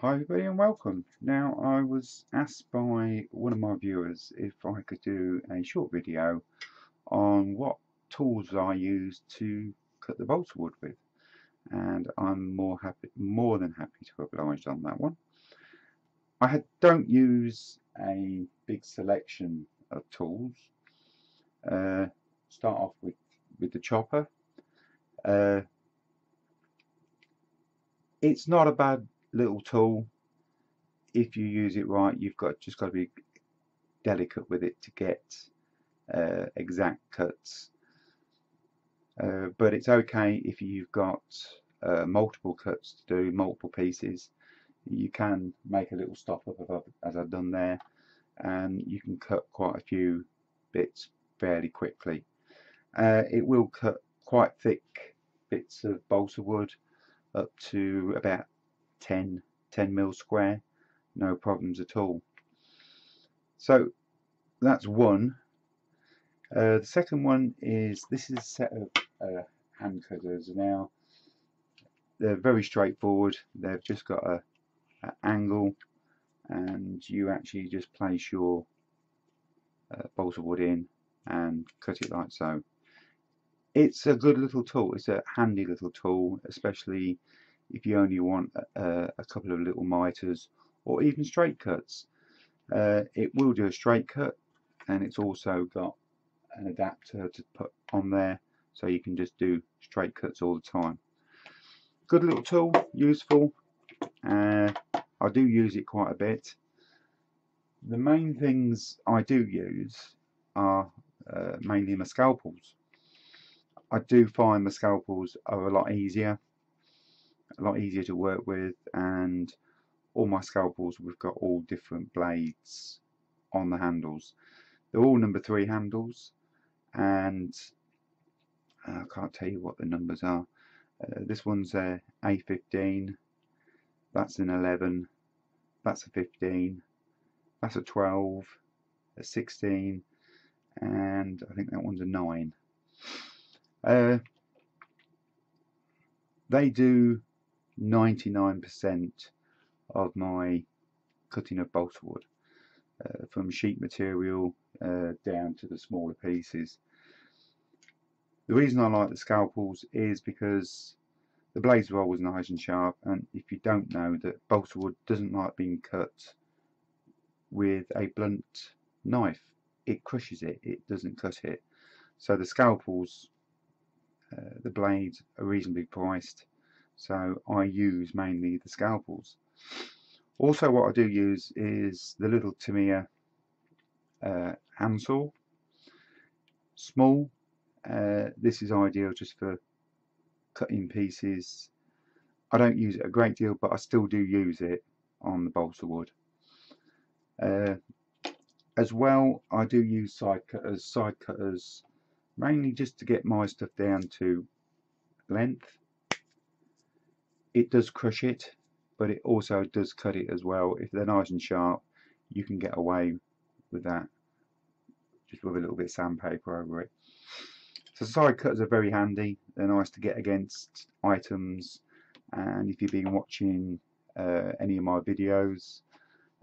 Hi everybody and welcome. Now I was asked by one of my viewers if I could do a short video on what tools I use to cut the balsa wood with and I'm more happy more than happy to oblige on that one. I had, don't use a big selection of tools. Uh, start off with, with the chopper. Uh, it's not a bad little tool. If you use it right you've got just got to be delicate with it to get uh, exact cuts. Uh, but it's okay if you've got uh, multiple cuts to do multiple pieces. You can make a little stop up as I've done there and you can cut quite a few bits fairly quickly. Uh, it will cut quite thick bits of balsa wood up to about 10, 10 mil square no problems at all. So that's one. Uh, the second one is this is a set of uh, hand cutters. Now they're very straightforward. They've just got a, a angle and you actually just place your uh, of wood in and cut it like so. It's a good little tool. It's a handy little tool especially if you only want a, a couple of little miters or even straight cuts. Uh, it will do a straight cut and it's also got an adapter to put on there so you can just do straight cuts all the time. Good little tool, useful. Uh, I do use it quite a bit. The main things I do use are uh, mainly my scalpels. I do find my scalpels are a lot easier a lot easier to work with and all my scalpels we've got all different blades on the handles. They're all number three handles and uh, I can't tell you what the numbers are. Uh, this one's a A15 that's an 11 that's a 15 that's a 12 a 16 and I think that one's a 9 uh, they do 99% of my cutting of balsa wood uh, from sheet material uh, down to the smaller pieces. The reason I like the scalpels is because the blades are always nice and sharp and if you don't know that balsa wood doesn't like being cut with a blunt knife it crushes it, it doesn't cut it so the scalpels uh, the blades are reasonably priced so I use mainly the scalpels. Also what I do use is the little Tamiya uh, handsaw small uh, this is ideal just for cutting pieces. I don't use it a great deal but I still do use it on the balsa wood. Uh, as well I do use side cutters side cutters mainly just to get my stuff down to length it does crush it but it also does cut it as well. If they're nice and sharp you can get away with that just with a little bit of sandpaper over it. So side cutters are very handy. They're nice to get against items. And if you've been watching uh, any of my videos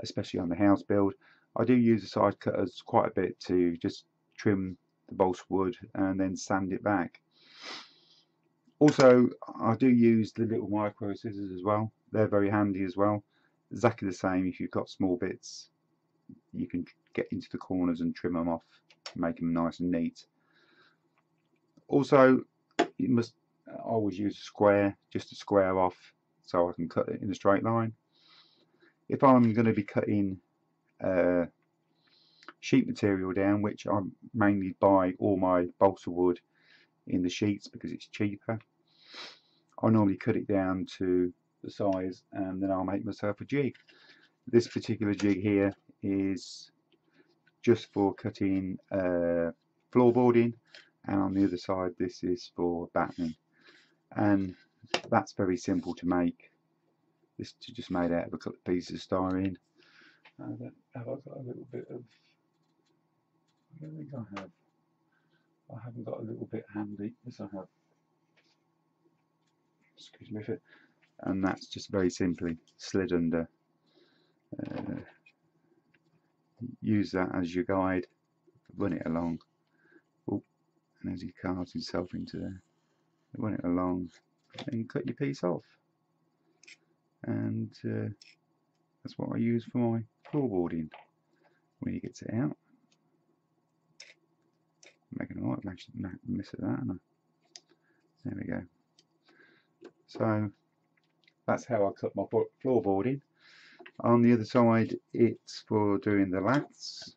especially on the house build I do use the side cutters quite a bit to just trim the balsa wood and then sand it back also I do use the little micro scissors as well. They're very handy as well. Exactly the same if you've got small bits you can get into the corners and trim them off make them nice and neat. Also you must always use a square just to square off so I can cut it in a straight line. If I'm going to be cutting uh, sheet material down which I mainly buy all my balsa wood in the sheets because it's cheaper. I normally cut it down to the size and then I'll make myself a jig. This particular jig here is just for cutting uh, floorboarding and on the other side this is for battening and that's very simple to make. This is just made out of a couple of pieces of styrene. Uh, have I got a little bit of I don't think I have. I haven't got a little bit handy. Yes, I have. Excuse me it. and that's just very simply slid under uh, use that as your guide run it along. Oh, and as he carves himself into there. Run it along and cut your piece off. And uh, that's what I use for my floorboarding. When he gets it out making a right mess of that there we go so that's how I cut my floorboarding. On the other side it's for doing the laths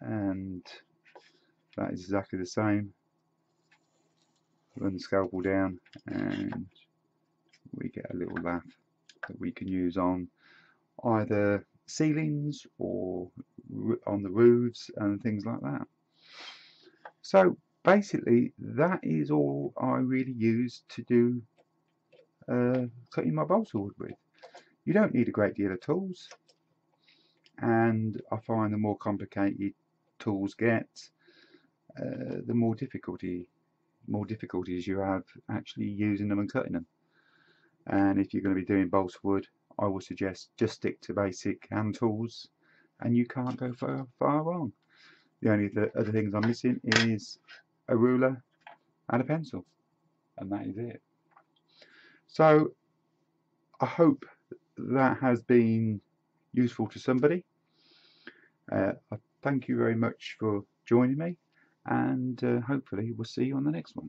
and that is exactly the same. Run the scalpel down and we get a little lath that we can use on either ceilings or on the roofs and things like that. So basically that is all I really use to do uh, cutting my balsa wood with. You don't need a great deal of tools and I find the more complicated tools get uh, the more difficulty more difficulties you have actually using them and cutting them and if you're going to be doing balsa wood I would suggest just stick to basic hand tools and you can't go far, far wrong. The only th other things I'm missing is a ruler and a pencil. And that is it. So I hope that has been useful to somebody. Uh, I thank you very much for joining me and uh, hopefully we'll see you on the next one